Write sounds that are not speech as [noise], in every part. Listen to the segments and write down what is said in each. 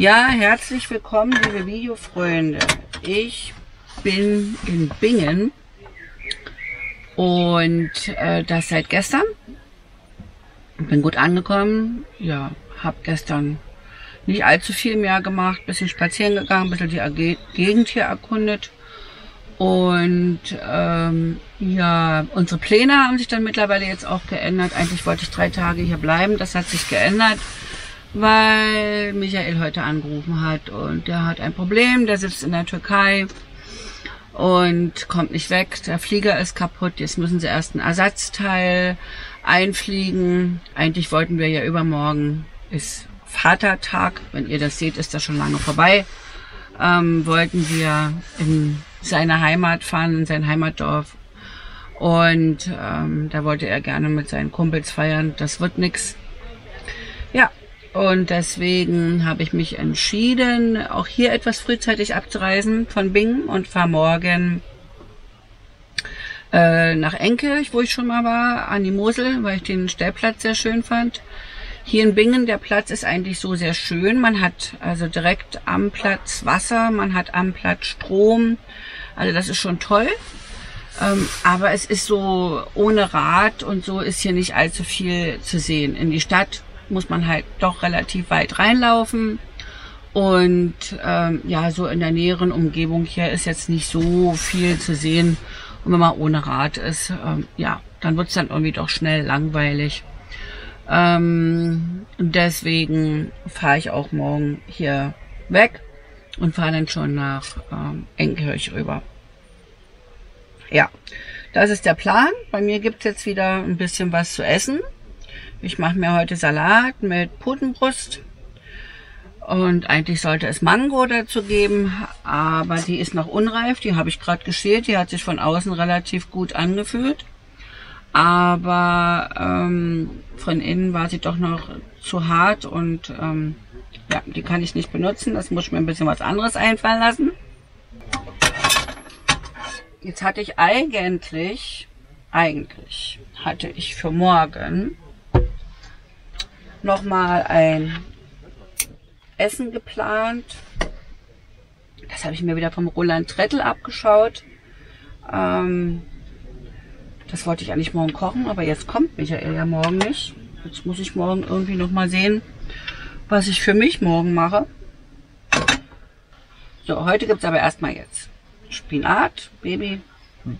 Ja, herzlich willkommen, liebe Videofreunde. Ich bin in Bingen und äh, das seit gestern. Bin gut angekommen. Ja, habe gestern nicht allzu viel mehr gemacht. Bisschen spazieren gegangen, bisschen die Gegend hier erkundet. Und ähm, ja, unsere Pläne haben sich dann mittlerweile jetzt auch geändert. Eigentlich wollte ich drei Tage hier bleiben. Das hat sich geändert, weil Michael heute angerufen hat und der hat ein Problem. Der sitzt in der Türkei und kommt nicht weg. Der Flieger ist kaputt. Jetzt müssen sie erst ein Ersatzteil einfliegen. Eigentlich wollten wir ja übermorgen, ist Vatertag. Wenn ihr das seht, ist das schon lange vorbei. Ähm, wollten wir in seine Heimat fahren, in sein Heimatdorf. Und ähm, da wollte er gerne mit seinen Kumpels feiern. Das wird nix. Und deswegen habe ich mich entschieden, auch hier etwas frühzeitig abzureisen von Bingen und fahre morgen äh, nach Enke, wo ich schon mal war, an die Mosel, weil ich den Stellplatz sehr schön fand. Hier in Bingen, der Platz ist eigentlich so sehr schön. Man hat also direkt am Platz Wasser, man hat am Platz Strom. Also das ist schon toll. Ähm, aber es ist so, ohne Rad und so ist hier nicht allzu viel zu sehen. In die Stadt muss man halt doch relativ weit reinlaufen. Und ähm, ja, so in der näheren Umgebung hier ist jetzt nicht so viel zu sehen. Und wenn man ohne Rad ist, ähm, ja, dann wird's dann irgendwie doch schnell langweilig. Ähm, deswegen fahre ich auch morgen hier weg und fahre dann schon nach ähm, Enkenkirch rüber. Ja, das ist der Plan. Bei mir gibt's jetzt wieder ein bisschen was zu essen. Ich mache mir heute Salat mit Putenbrust. Und eigentlich sollte es Mango dazu geben, aber die ist noch unreif. Die habe ich gerade geschält. Die hat sich von außen relativ gut angefühlt aber ähm, von innen war sie doch noch zu hart und ähm, ja, die kann ich nicht benutzen. Das muss ich mir ein bisschen was anderes einfallen lassen. Jetzt hatte ich eigentlich, eigentlich hatte ich für morgen nochmal ein Essen geplant. Das habe ich mir wieder vom Roland Trettel abgeschaut. Ähm, das wollte ich eigentlich morgen kochen, aber jetzt kommt Michael ja morgen nicht. Jetzt muss ich morgen irgendwie noch mal sehen, was ich für mich morgen mache. So, heute gibt es aber erstmal jetzt Spinat, Baby,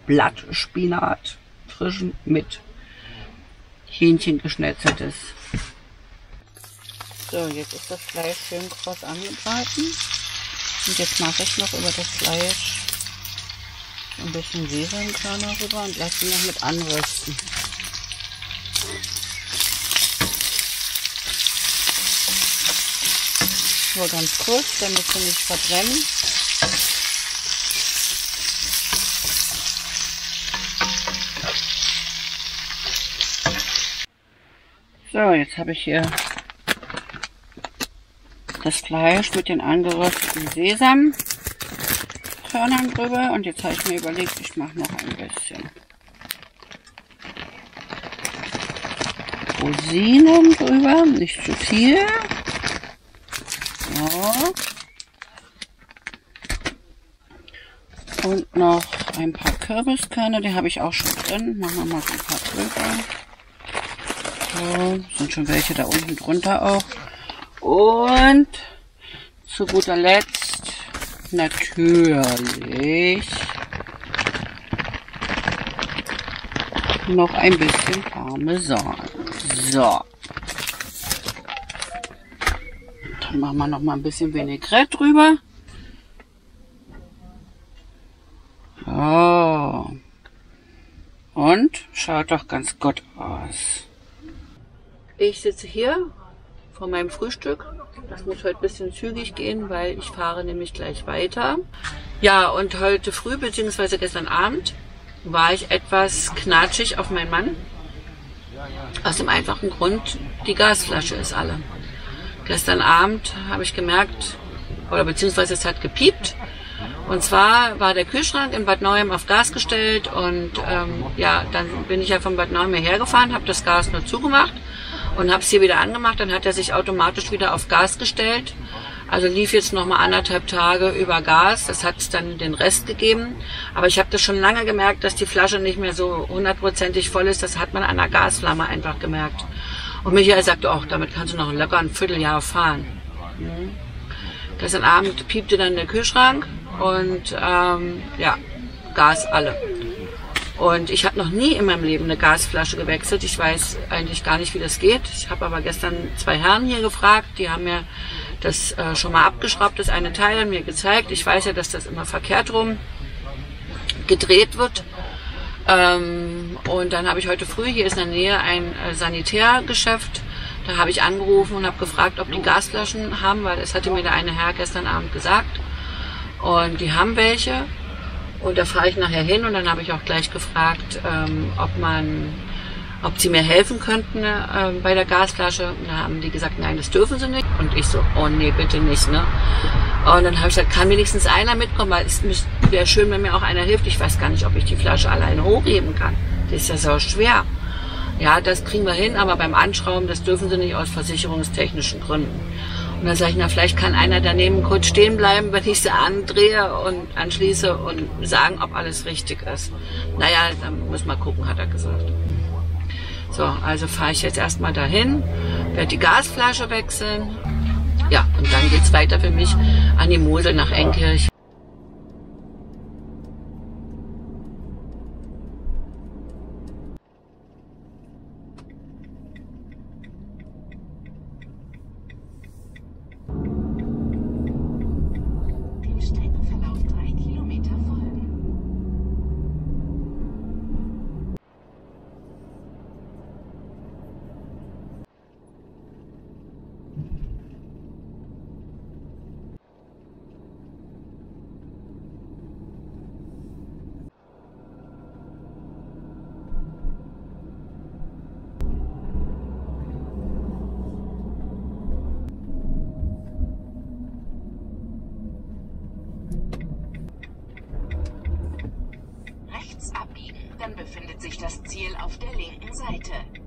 Blattspinat, frischen mit Hähnchen geschnetzeltes. So, jetzt ist das Fleisch schön kross angebraten. Und jetzt mache ich noch über das Fleisch ein bisschen Sesamkörner rüber und lasse ihn noch mit anrösten. Nur ganz kurz, damit sie nicht verbrennen. So, jetzt habe ich hier das Fleisch mit den angerösteten Sesam. Körnern drüber und jetzt habe ich mir überlegt, ich mache noch ein bisschen Rosinen drüber, nicht zu viel. So. Und noch ein paar Kürbiskerne, die habe ich auch schon drin. Machen wir mal so ein paar drüber. So, sind schon welche da unten drunter auch. Und zu guter Letzt natürlich noch ein bisschen Parmesan. So. Dann machen wir noch mal ein bisschen Vinaigrette drüber. So. Und schaut doch ganz gut aus. Ich sitze hier vor meinem Frühstück. Das muss heute ein bisschen zügig gehen, weil ich fahre nämlich gleich weiter. Ja, und heute früh bzw. gestern Abend war ich etwas knatschig auf meinen Mann. Aus dem einfachen Grund, die Gasflasche ist alle. Gestern Abend habe ich gemerkt, oder beziehungsweise es hat gepiept. Und zwar war der Kühlschrank in Bad Neuem auf Gas gestellt und ähm, ja, dann bin ich ja von Bad Neuem hergefahren, habe das Gas nur zugemacht und habe es hier wieder angemacht. Dann hat er sich automatisch wieder auf Gas gestellt. Also lief jetzt noch mal anderthalb Tage über Gas. Das hat es dann den Rest gegeben. Aber ich habe das schon lange gemerkt, dass die Flasche nicht mehr so hundertprozentig voll ist. Das hat man an der Gasflamme einfach gemerkt. Und Michael sagte auch, damit kannst du noch locker ein Vierteljahr fahren. Mhm. Gestern Abend piepte dann der Kühlschrank und ähm, ja, Gas alle. Und ich habe noch nie in meinem Leben eine Gasflasche gewechselt. Ich weiß eigentlich gar nicht, wie das geht. Ich habe aber gestern zwei Herren hier gefragt, die haben mir das äh, schon mal abgeschraubt, das eine Teil mir gezeigt. Ich weiß ja, dass das immer verkehrt rum gedreht wird. Ähm, und dann habe ich heute früh, hier ist in der Nähe ein äh, Sanitärgeschäft, da habe ich angerufen und habe gefragt, ob die Gasflaschen haben, weil das hatte mir der eine Herr gestern Abend gesagt. Und die haben welche. Und da fahre ich nachher hin und dann habe ich auch gleich gefragt, ähm, ob man, ob sie mir helfen könnten äh, bei der Gasflasche. Und da haben die gesagt, nein, das dürfen sie nicht. Und ich so, oh nee, bitte nicht, ne? Und dann habe ich gesagt, kann wenigstens einer mitkommen, weil es wäre schön, wenn mir auch einer hilft. Ich weiß gar nicht, ob ich die Flasche alleine hochheben kann. Das ist ja so schwer. Ja, das kriegen wir hin, aber beim Anschrauben, das dürfen sie nicht aus versicherungstechnischen Gründen. Und dann sage ich, na, vielleicht kann einer daneben kurz stehen bleiben, wenn ich sie andrehe und anschließe und sagen, ob alles richtig ist. Naja, dann muss man gucken, hat er gesagt. So, also fahre ich jetzt erstmal dahin, werde die Gasflasche wechseln. Ja, und dann geht's weiter für mich an die Mosel nach Enkirch. dann befindet sich das Ziel auf der linken Seite.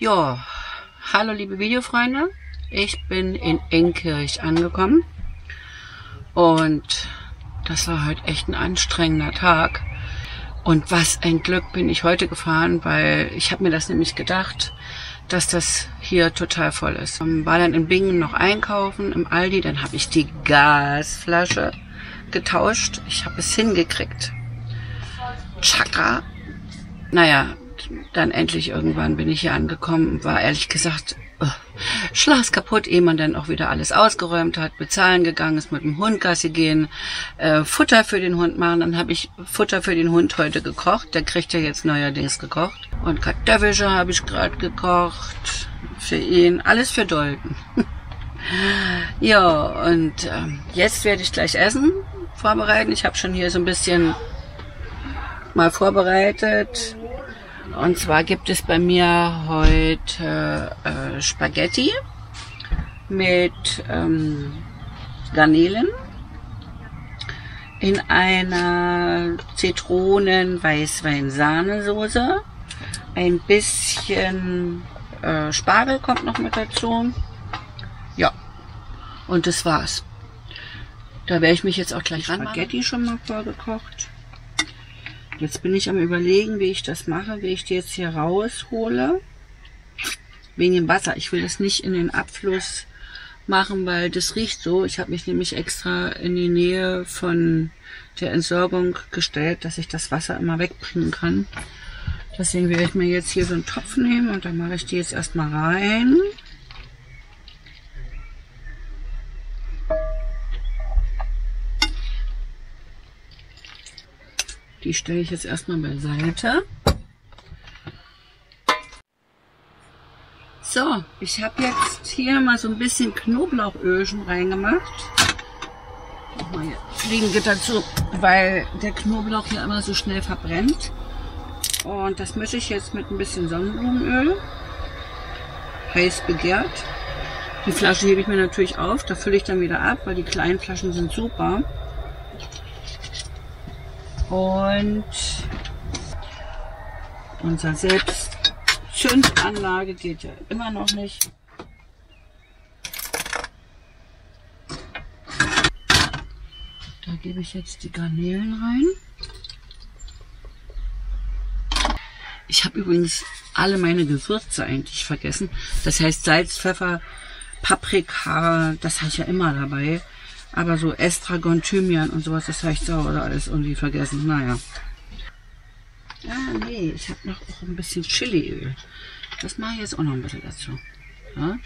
Ja, hallo liebe Videofreunde. Ich bin in Enkirch angekommen und das war heute echt ein anstrengender Tag. Und was ein Glück bin ich heute gefahren, weil ich habe mir das nämlich gedacht, dass das hier total voll ist. War dann in Bingen noch einkaufen im Aldi, dann habe ich die Gasflasche getauscht. Ich habe es hingekriegt. Chakra. Naja, dann endlich irgendwann bin ich hier angekommen und war ehrlich gesagt uh, Schlafs kaputt, ehe man dann auch wieder alles ausgeräumt hat, bezahlen gegangen ist, mit dem Hund Gassi gehen, äh, Futter für den Hund machen. Dann habe ich Futter für den Hund heute gekocht. Der kriegt ja jetzt neuerdings gekocht. Und Kartoffelchen habe ich gerade gekocht für ihn. Alles für Dolden. [laughs] ja, und ähm, jetzt werde ich gleich Essen vorbereiten. Ich habe schon hier so ein bisschen mal vorbereitet und zwar gibt es bei mir heute äh, Spaghetti mit ähm, Garnelen in einer Zitronen-Weißwein-Sahnesoße. Ein bisschen äh, Spargel kommt noch mit dazu. Ja, und das war's. Da werde ich mich jetzt auch gleich ran. Spaghetti schon mal vorgekocht. Jetzt bin ich am überlegen, wie ich das mache, wie ich die jetzt hier raushole. Wegen dem Wasser. Ich will das nicht in den Abfluss machen, weil das riecht so. Ich habe mich nämlich extra in die Nähe von der Entsorgung gestellt, dass ich das Wasser immer wegbringen kann. Deswegen werde ich mir jetzt hier so einen Topf nehmen und dann mache ich die jetzt erstmal rein. Die stelle ich jetzt erstmal beiseite. So, ich habe jetzt hier mal so ein bisschen Knoblauchöl schon reingemacht. Mach mal hier Fliegengitter zu. weil der Knoblauch hier immer so schnell verbrennt. Und das mische ich jetzt mit ein bisschen Sonnenblumenöl. Heiß begehrt. Die Flasche hebe ich mir natürlich auf, da fülle ich dann wieder ab, weil die kleinen Flaschen sind super. Und unser Selbstzündanlage geht ja immer noch nicht. Da gebe ich jetzt die Garnelen rein. Ich habe übrigens alle meine Gewürze eigentlich vergessen. Das heißt Salz, Pfeffer, Paprika, das habe ich ja immer dabei. Aber so Estragon, Thymian und sowas, das habe ich so oder alles irgendwie vergessen. Naja. Ah, nee, ich habe noch auch ein bisschen Chiliöl. Das mache ich jetzt auch noch ein bisschen dazu. Ja?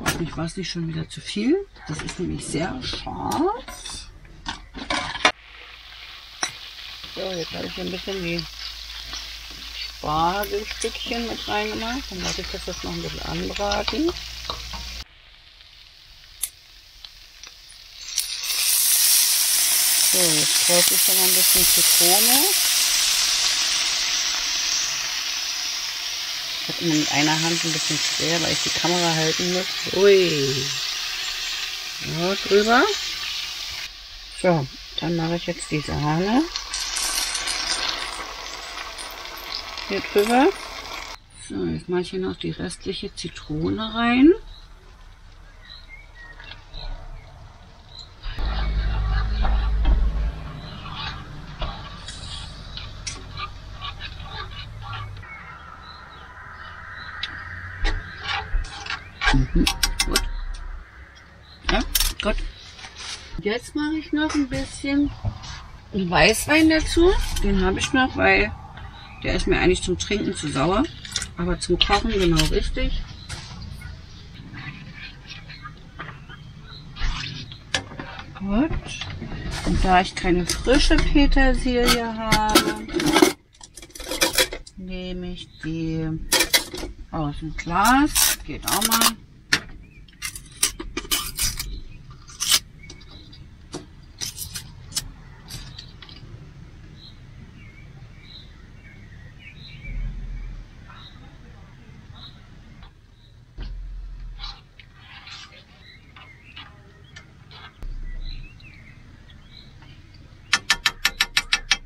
Hoffentlich war nicht schon wieder zu viel. Das ist nämlich sehr scharf. So, jetzt habe ich ein bisschen die Spargelstückchen mit reingemacht. Dann lasse ich das jetzt noch ein bisschen anbraten. So, jetzt brauche ich mal ein bisschen Zitrone. Ich habe immer mit einer Hand ein bisschen schwer, weil ich die Kamera halten muss. Ui. So, drüber. So, dann mache ich jetzt die Sahne. hier drüber. So, jetzt mache ich hier noch die restliche Zitrone rein. Mhm, gut. Ja, gut. Jetzt mache ich noch ein bisschen Weißwein dazu. Den habe ich noch, weil der ist mir eigentlich zum Trinken zu sauer, aber zum Kochen genau richtig. Gut. Und da ich keine frische Petersilie habe, nehme ich die aus dem Glas. Geht auch mal.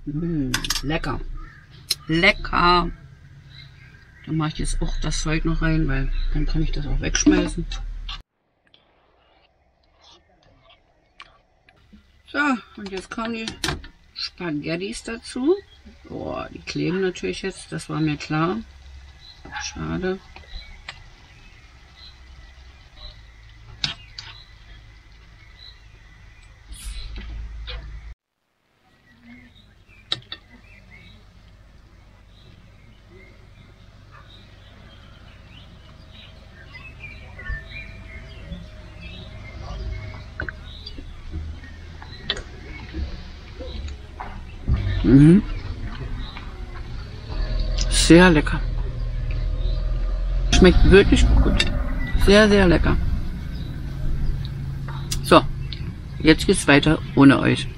Mmh, lecker. Lecker. Dann mache ich jetzt auch das Zeug noch rein, weil dann kann ich das auch wegschmeißen. So, und jetzt kommen die Spaghettis dazu. Boah, die kleben natürlich jetzt, das war mir klar. Schade. Mhm. Sehr lecker. Schmeckt wirklich gut. Sehr, sehr lecker. So, jetzt geht's weiter ohne euch.